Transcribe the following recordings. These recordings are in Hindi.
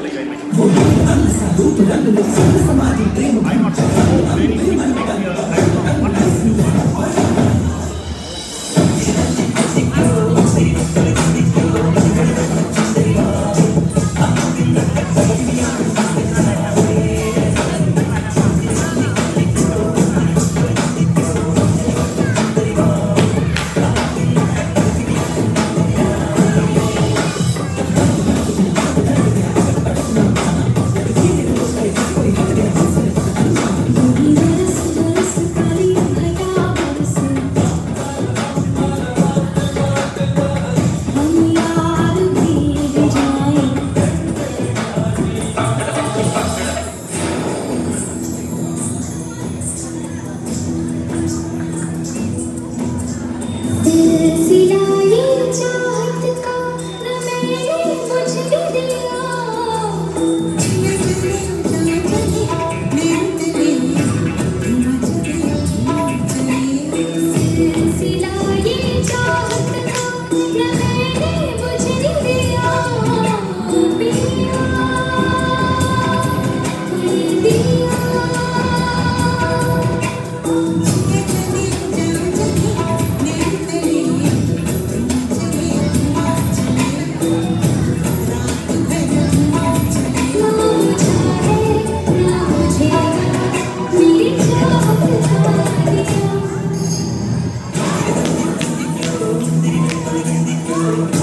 I'm not room.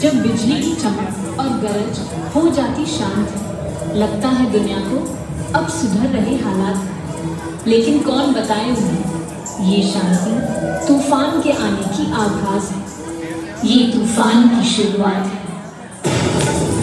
जब बिजली की चमक और गरज हो जाती शांत, लगता है दुनिया को अब सुधर रहे हालात। लेकिन कौन बताए उन्हें? ये शांति तूफ़ान के आने की आभास है। ये तूफ़ान की शुरुआत है। Thank you.